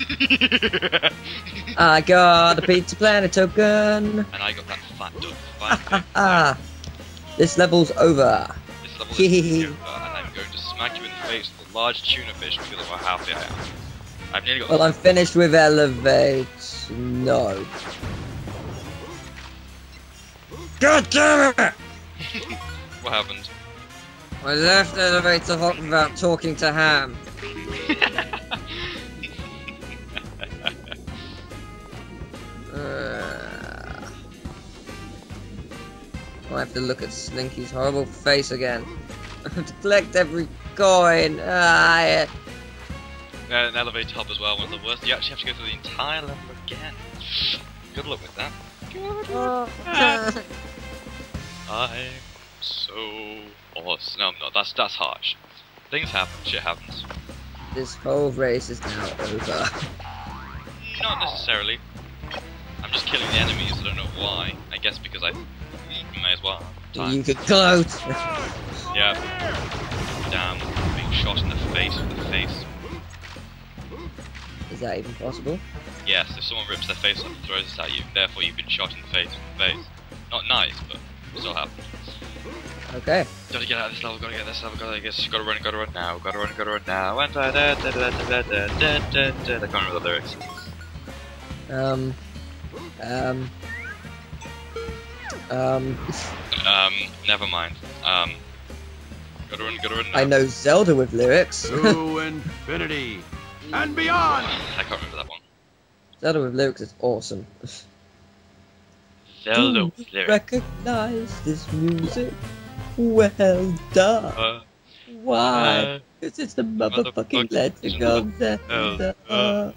I got a Pizza Planet token. and I got that fat duck. Ah, this level's over. This level is over, and I'm going to smack you in the face with a large tuna fish and feel how happy I am. I've nearly got. Well, I'm finished with Elevate. No. God damn it! What happened? I left Elevator Hop without talking to Hamm. I have to look at Slinky's horrible face again. I have to collect every coin. Ah, yeah. Yeah, an elevator hop as well, one of the worst. You actually have to go through the entire level again. Good luck with that. Oh. I'm so awesome. No, I'm not. That's that's harsh. Things happen. Shit happens. this whole race is now over. Not necessarily. I'm just killing the enemies. I don't know why. I guess because I may as well. Time. You could gloat. Yeah. Damn. Being shot in the face with the face. Is that even possible? Yes, if someone rips their face off and throws it at you, therefore you've been shot in the face with the face. Not nice, but it still happened. Okay. Gotta get out of this level, gotta get this level, gotta get gotta run, gotta run now, gotta run, gotta run now, and da da da da da da da da da da I can't remember the lyrics. Um. Um. Um. Um, never mind. Um, gotta run, gotta run. I know Zelda with lyrics. to infinity and beyond. I can't remember that one. Zelda with lyrics is awesome. Zelda Do with lyrics. Recognize this music? Well done. Uh, Why? uh, Because it's the motherfucking motherfucking legend of Zelda. uh.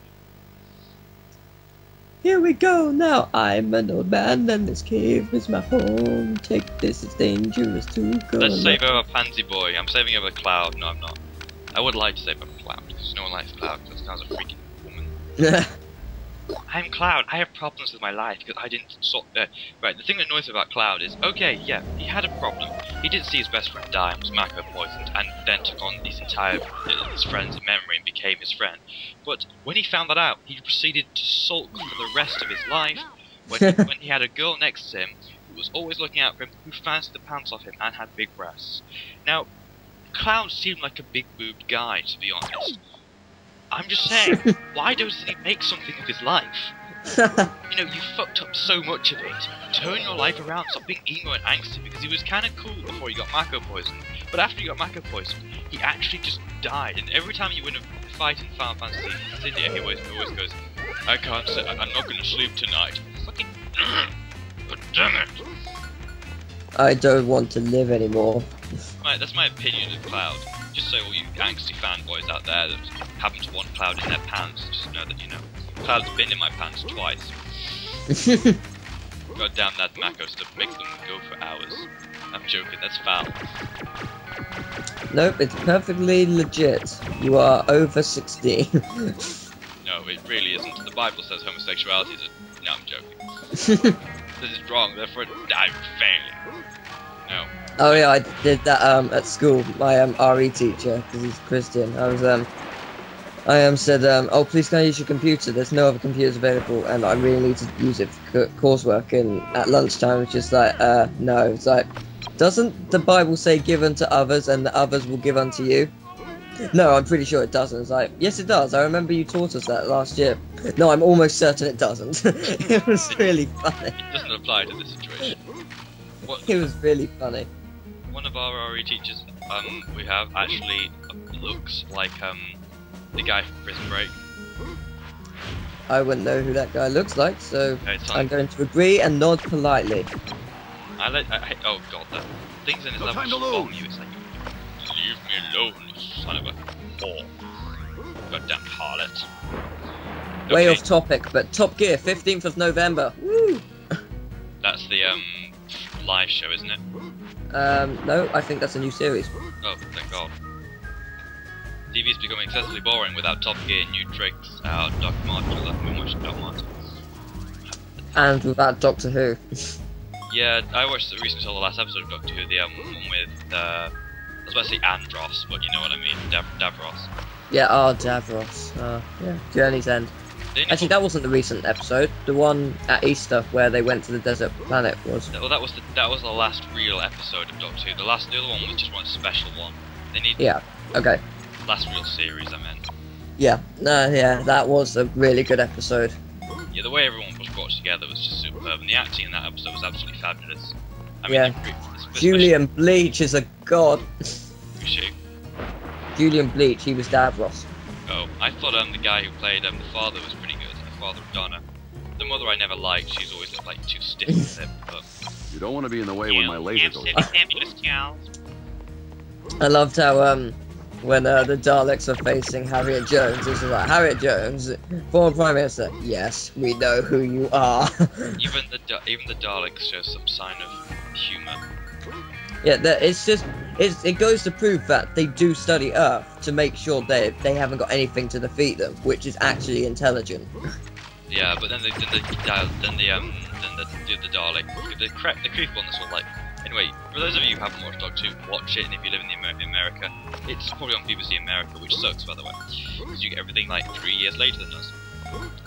Here we go now. I'm an old man, and this cave is my home. Take this, it's dangerous to go. let's save over Pansy Boy. I'm saving over a Cloud. No, I'm not. I would like to save over Cloud, because no one likes Cloud, because Cloud's a freaking woman. I'm Cloud. I have problems with my life because I didn't sort. Uh, right, the thing that annoys me about Cloud is, okay, yeah, he had a problem. He didn't see his best friend die and was Mako poisoned, and then took on his entire uh, his friend's memory and became his friend. But when he found that out, he proceeded to sulk for the rest of his life. When when he had a girl next to him who was always looking out for him, who fancied the pants off him and had big breasts. Now, Cloud seemed like a big boobed guy, to be honest. I'm just saying, why doesn't he make something of his life? You know, you fucked up so much of it. Turn your life around, stop being emo and angsty because he was kind of cool before he got Mako poisoned. But after he got Mako poisoned, he actually just died. And every time you win a fight in Final Fantasy Dissidia, he always, he always goes, I can't say, I'm not going to sleep tonight. Fucking. God damn it. I don't want to live anymore. Right, that's my opinion of Cloud. Just so all you angsty fanboys out there that happen to want Cloud in their pants, just know that you know. Cloud's been in my pants twice. God damn that Mako stuff makes them go for hours. I'm joking, that's foul. nope, it's perfectly legit. You are over 16. No, it really isn't. The Bible says homosexuality is a. No, I'm joking. This is wrong, therefore I'm failing. No. Oh yeah, I did that um at school. My um RE teacher, because he's Christian. I was um I um said um oh please can I use your computer? There's no other computers available, and I really need to use it for co- coursework. And at lunchtime, it's just like uh no. It's like doesn't the Bible say give unto others, and the others will give unto you? No, I'm pretty sure it doesn't. It's like, yes, it does. I remember you taught us that last year. No, I'm almost certain it doesn't. it was really funny. It doesn't apply to this situation. What, It was really funny. One of our RE teachers um we have actually looks like um the guy from Prison Break. I wouldn't know who that guy looks like, so I'm going to agree and nod politely. I let I, I, oh god the things in his No level time just to bomb you. It's like leave me alone, you son of a whore. Goddamn harlot. Way off topic, but Top Gear, 15th of November. Woo! That's the um live show, isn't it? Um, no, I think that's a new series. Oh, thank God. TV's becoming excessively boring without Top Gear, new tricks, out Doc Martin, left me watch Doc Martin. And without Doctor Who. Yeah, I watched the recently saw the last episode of Doctor Who, the um, one with uh, I was about to say Andros, but you know what I mean, Dav- Davros. Yeah, oh, Davros. Oh, yeah, Journey's End. Actually, that wasn't the recent episode. The one at Easter where they went to the desert planet was. well, that was the that was the last real episode of Doctor Who. The last, the other one was just one special one. They need Yeah. Okay. last real series. I meant. Yeah. No. Yeah, that was a really good episode. Yeah, the way everyone was brought together was just superb, and the acting in that episode was absolutely fabulous. I mean, Yeah. the pre- especially- Julian Bleach is a god. who's she? Julian Bleach. He was Davros. Oh, I thought um the guy who played um the father was pretty good. The father of Donna. The mother I never liked. She's always looked like too stiff with it. But You don't want to be in the way when my laser goes off. fabulous Charles. I loved how um when uh, the Daleks are facing Harriet Jones, it's just like Harriet Jones, former Prime Minister. Yes, we know who you are. Even the even the Daleks show some sign of humor. yeah, it's just it's, it goes to prove that they do study Earth to make sure they they haven't got anything to defeat them, which is actually intelligent. Yeah, but then the then the then the um then the the, the Dalek the cre- the creepy one that's all like. Anyway, for those of you who haven't watched Doctor Who, watch it, and if you live in the Amer- America, it's probably on BBC America, which sucks by the way, because you get everything like three years later than us.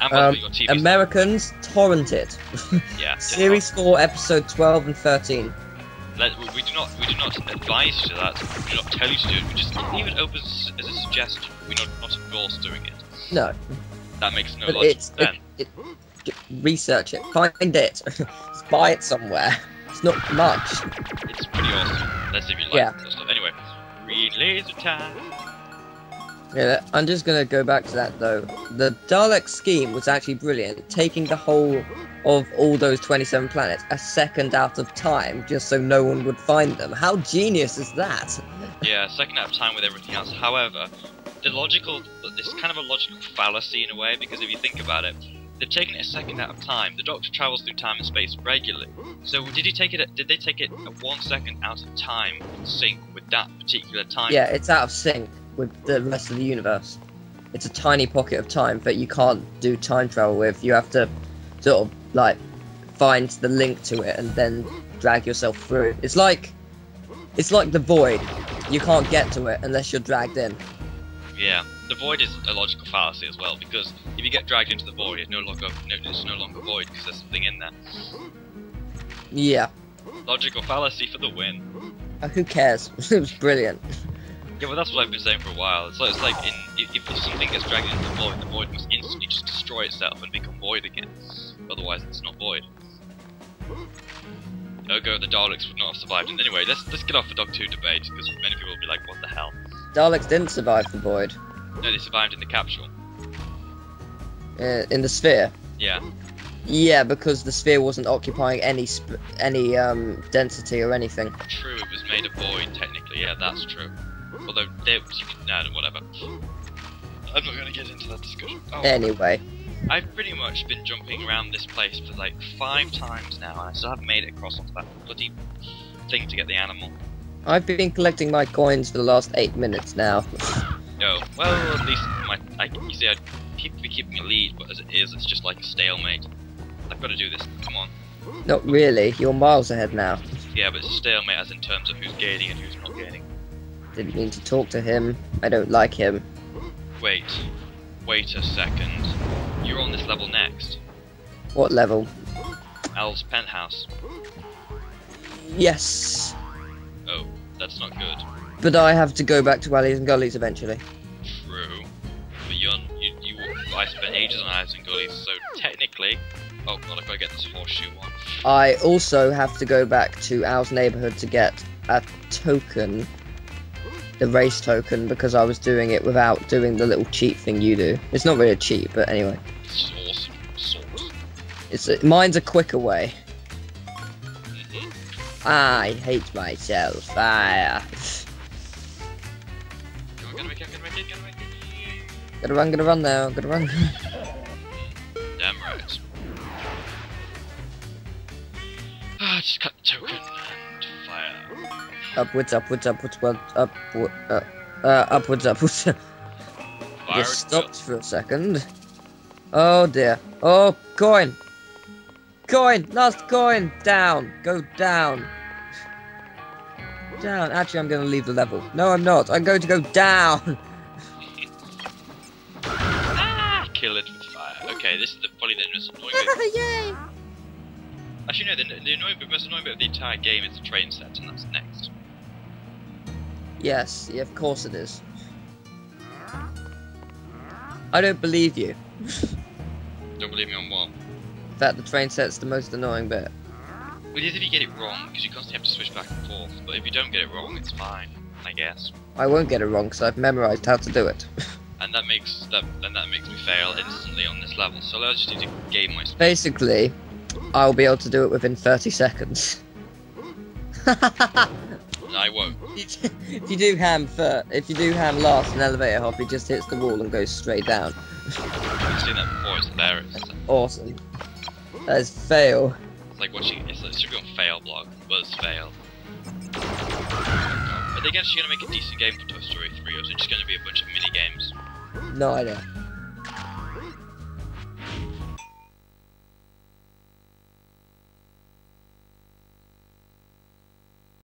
And Um, way, your TV Americans torrent it. yeah, Series four, episode twelve and thirteen. Let, we, do not we do not advise you to that. We do not tell you to do it. We just leave it open as, a suggestion. We're not not endorse doing it. No, That makes no but logic it's then. it, it, research it, find it, buy it somewhere. It's not much. It's pretty awesome. Let's see if you like Yeah. stuff. Anyway, green laser time. Yeah, I'm just gonna go back to that though. The Dalek scheme was actually brilliant, taking the whole of all those 27 planets a second out of time, just so no one would find them. How genius is that? Yeah, second out of time with everything else. However, the logical it's kind of a logical fallacy in a way because if you think about it, they've taken it a second out of time. The Doctor travels through time and space regularly. So did he take it? Did they take it at one second out of time in sync with that particular time? Yeah, it's out of sync with the rest of the universe. It's a tiny pocket of time that you can't do time travel with. You have to sort of like find the link to it and then drag yourself through. It's like it's like the void. You can't get to it unless you're dragged in. Yeah, the void is a logical fallacy as well because if you get dragged into the void, it's no longer no, it's no longer void because there's something in there. Yeah. Logical fallacy for the win. Uh, Who cares? it was brilliant. Yeah, well that's what I've been saying for a while. So it's like in if, if something gets dragged into the void, the void must instantly just destroy itself and become void again. Otherwise, it's not void. Ergo, the Daleks would not have survived. And anyway, let's let's get off the Doctor Who debate because many people will be like, "What the hell?" Daleks didn't survive the void. No, they survived in the capsule. Uh, in the sphere. Yeah, Yeah, because the sphere wasn't occupying any sp- any um density or anything. true. It was made of void technically. Yeah, that's true. Although there, you could, nah, whatever. I'm not gonna get into that discussion. Oh, Anyway, I've pretty much been jumping around this place for like five times now, and I still haven't made it across onto that bloody thing to get the animal. I've been collecting my coins for the last eight minutes now. No, well, at least my, I, you see, I keep be keeping a lead, but as it is, it's just like a stalemate. I've got to do this. Come on. Not really. You're miles ahead now. Yeah, but it's stalemate as in terms of who's gaining and who's not gaining. Didn't mean to talk to him. I don't like him. Wait, wait a second. You're on this level next. What level? Al's penthouse. Yes. That's not good. But I have to go back to alleys and gullies eventually. True. But you're, you, you, I spent ages on Alleys and Gullies, so technically, oh god, I've got to get this horseshoe one. I also have to go back to Al's neighborhood to get a token. The race token because I was doing it without doing the little cheat thing you do. It's not really a cheat, but anyway. It's awesome. Salt. It's mine's a quicker way. I hate myself. Ah. Gotta run, gotta run now, gotta run. Damn right. Ah, just cut the token and fire. upwards, upwards, upwards, upwards, up, uh, uh, upwards, upwards. Just stopped for a second. Oh dear. Oh, coin. Coin, last coin. Down, go down. Down. Actually, I'm going to leave the level. No, I'm not. I'm going to go down. ah! kill it with fire. Okay, this is the, probably the most annoying bit. Yay! Actually, no, the, the annoying bit, most annoying bit of the entire game is the train set, and that's next. Yes, yeah, of course it is. I don't believe you. Don't believe me on what? That the train set's the most annoying bit. Well, it is if you get it wrong, because you constantly have to switch back and forth. But if you don't get it wrong, it's fine, I guess. I won't get it wrong because I've memorized how to do it. And that makes that and that makes me fail instantly on this level. So let's just need to game my speed. Basically, I'll be able to do it within 30 seconds. I won't. if you do Hamm first, if you do Hamm last, an elevator hop, it just hits the wall and goes straight down. I've seen that before. It's hilarious. Awesome. That is fail. It's like watching. It's like, be on fail blog. Was fail. Are they actually gonna make a decent game for Toy Story 3, or is it just gonna be a bunch of mini games? No idea.